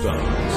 Stone.